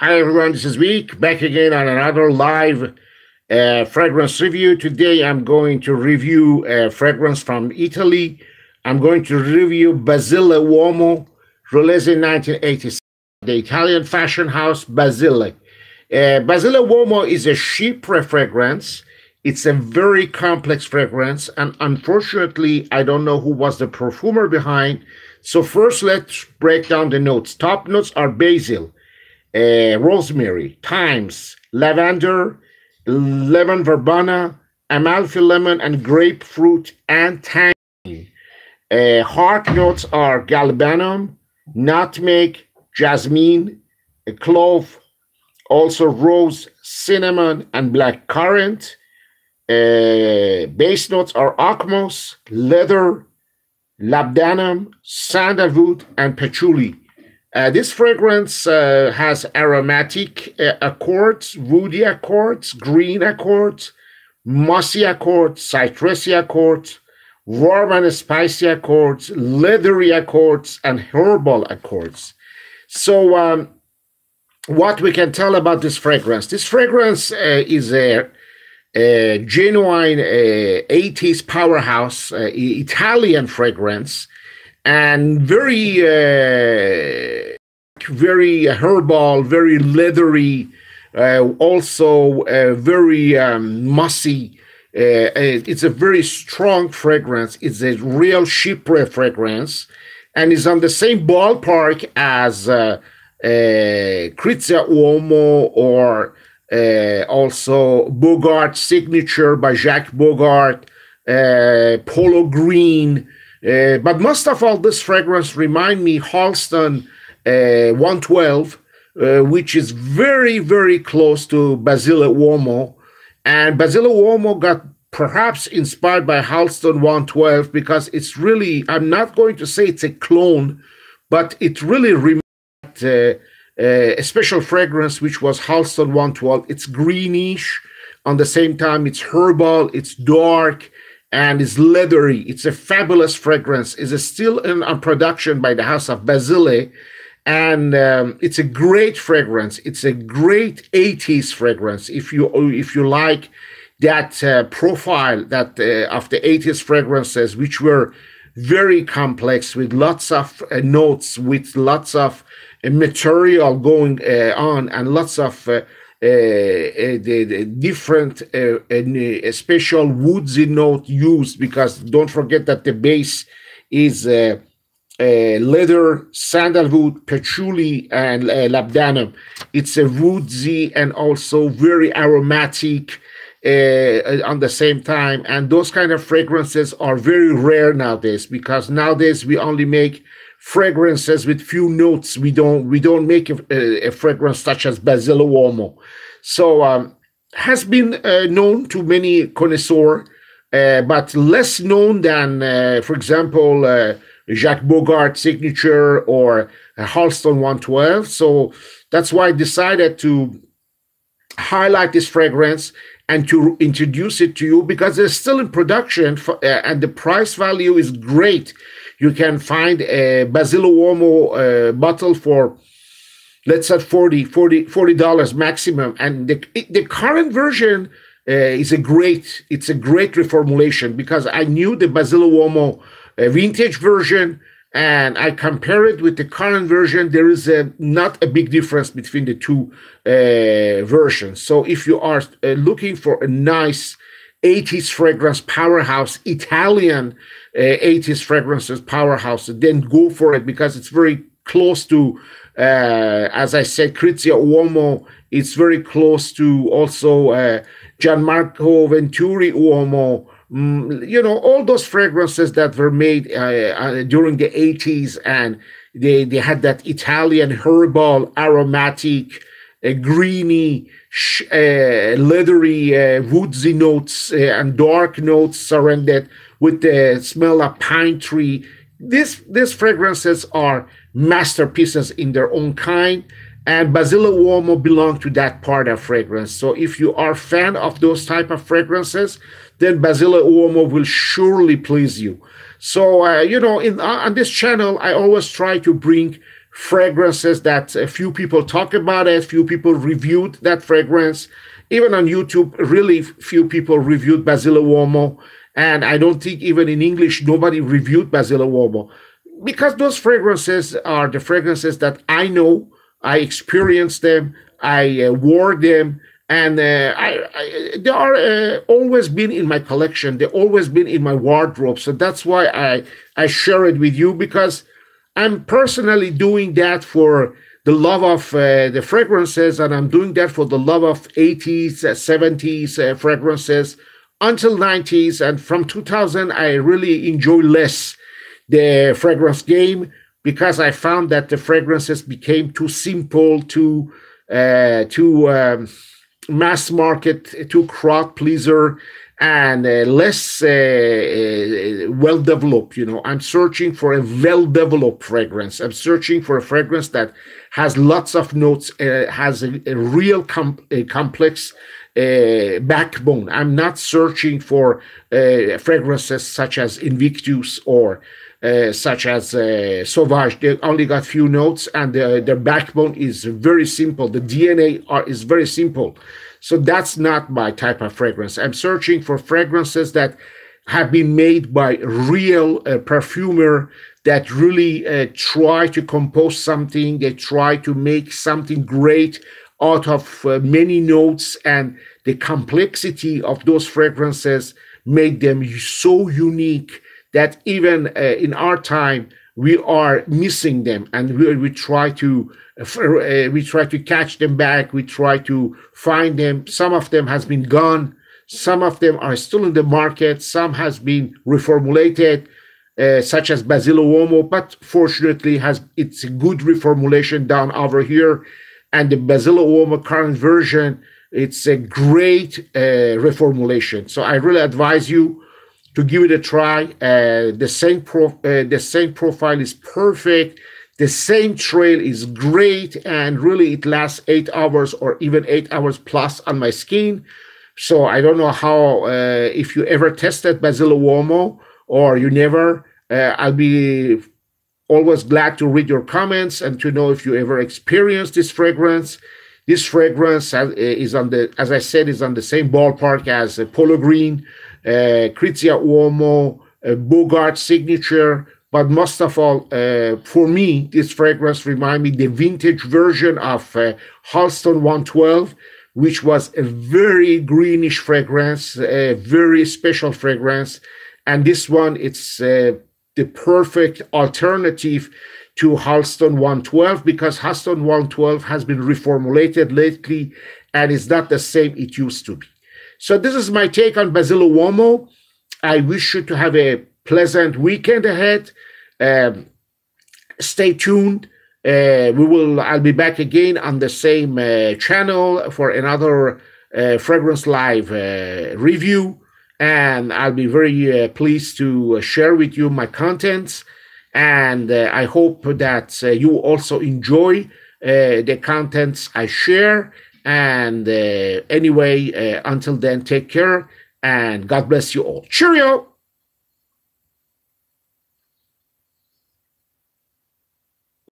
Hi everyone, this is Week back again on another live uh, fragrance review. Today I'm going to review a fragrance from Italy. I'm going to review Basile Uomo, released in 1986. The Italian fashion house Basile. Uh, Basile Uomo is a chypre fragrance. It's a very complex fragrance, and unfortunately, I don't know who was the perfumer behind. So first, let's break down the notes. Top notes are basil, uh, rosemary, thymes, lavender, lemon verbena, Amalfi lemon, and grapefruit and tangerine. Uh, heart notes are galbanum, nutmeg, jasmine, clove, also rose, cinnamon, and black currant. Uh, base notes are oakmoss, leather, labdanum, sandalwood, and patchouli. Uh, this fragrance uh, has aromatic uh, accords, woody accords, green accords, mossy accords, citrusy accords, warm and spicy accords, leathery accords, and herbal accords. So, um, what we can tell about this fragrance? This fragrance uh, is a, a genuine 80s uh, powerhouse uh, Italian fragrance and very uh, very herbal, very leathery, uh, also uh, very um, mossy. Uh, it's a very strong fragrance. It's a real chypre fragrance, and it's on the same ballpark as uh, uh, Uomo or also Bogart signature by Jacques Bogart, Polo Green. Uh, but most of all, this fragrance remind me Halston uh, 112, uh, which is very, very close to Basile Uomo. And Basile Uomo got perhaps inspired by Halston 112 because it's really, I'm not going to say it's a clone, but it really reminds uh, uh, a special fragrance which was Halston 112. It's greenish. On the same time, it's herbal, it's dark, and it's leathery. It's a fabulous fragrance. It's still in on production by the House of Basile, and um, it's a great fragrance. It's a great 80s fragrance. If you if you like that uh, profile that uh, of the 80s fragrances, which were very complex with lots of uh, notes, with lots of uh, material going uh, on, and lots of uh, uh, uh, the, the, different uh, and special woodsy note used because don't forget that the base is leather, sandalwood, patchouli, and labdanum. It's a woodsy and also very aromatic. Uh, on the same time. And those kind of fragrances are very rare nowadays because nowadays we only make fragrances with few notes. We don't we don't make a, a, a fragrance such as Basile Uomo. So um, has been uh, known to many connoisseurs, uh, but less known than, uh, for example, uh, Jacques Bogart signature or Halston 112. So that's why I decided to highlight this fragrance and to introduce it to you because it's still in production for, uh, and the price value is great you can find a Basile Uomo uh, bottle for let's say 40 40 dollars maximum. And the, the current version uh, is a great it's a great reformulation because i knew the Basile Uomo uh, vintage version and i compare it with the current version. There is a not a big difference between the two uh, versions. So if you are uh, looking for a nice 80s fragrance powerhouse italian 80s uh, fragrances powerhouse, then go for it because it's very close to, uh, as I said, Krizia Uomo. It's very close to also uh, Gianmarco Venturi Uomo. Mm, you know, all those fragrances that were made uh, uh, during the 80s and they, they had that Italian herbal, aromatic, uh, greeny, leathery, uh, woodsy notes uh, and dark notes surrounded with the smell of pine tree. This, these fragrances are masterpieces in their own kind, and Basile Uomo belong to that part of fragrance. So if you are fan of those type of fragrances, then Basile Uomo will surely please you. So uh, you know, in uh, on this channel, I always try to bring fragrances that a few people talk about it, few people reviewed that fragrance. Even on YouTube, really few people reviewed Basile Uomo. And I don't think even in English, nobody reviewed Basile Uomo because those fragrances are the fragrances that I know, I experienced them, I uh, wore them, and uh, I, I, they are uh, always been in my collection. They've always been in my wardrobe. So that's why I I share it with you because I'm personally doing that for the love of uh, the fragrances, and I'm doing that for the love of 80s, 70s uh, uh, fragrances until 90s. And from 2000, I really enjoy less the fragrance game because I found that the fragrances became too simple, too uh, too um, mass market, too crowd pleaser, and uh, less uh, uh, well developed. You know, I'm searching for a well developed fragrance. I'm searching for a fragrance that has lots of notes, has a, a real com- a complex uh, backbone. I'm not searching for uh, fragrances such as Invictus or uh, such as uh, Sauvage. They only got few notes, and uh, their backbone is very simple. The DNA are, is very simple. So that's not my type of fragrance. I'm searching for fragrances that have been made by real uh, perfumer that really uh, try to compose something. They try to make something great out of uh, many notes, and the complexity of those fragrances make them so unique that even uh, in our time we are missing them and we, we try to uh, we try to catch them back we try to find them some of them has been gone some of them are still in the market some has been reformulated uh, such as Basile Uomo, but fortunately has it's a good reformulation down over here. And the Basile Uomo current version, it's a great uh, reformulation. So I really advise you to give it a try. Uh, the same pro, uh, the same profile is perfect. The same trail is great, and really it lasts eight hours or even eight hours plus on my skin. So I don't know how uh, if you ever tested Basile Uomo or you never. Uh, I'll be always glad to read your comments and to know if you ever experienced this fragrance. This fragrance is on the, as I said, is on the same ballpark as Polo Green uh, Uomo, uh, Bogart signature, but most of all, uh, for me, this fragrance remind me the vintage version of uh, Halston 112, which was a very greenish fragrance, a very special fragrance. And this one, it's uh, the perfect alternative to Halston 112 because Halston 112 has been reformulated lately and is not the same it used to be. So this is my take on Basile Uomo. I wish you to have a pleasant weekend ahead. Um, stay tuned. Uh, we will. I'll be back again on the same uh, channel for another uh, fragrance live uh, review, and I'll be very uh, pleased to share with you my contents. And uh, I hope that you also enjoy the contents I share and uh, anyway, uh, until then, take care and God bless you all. Cheerio.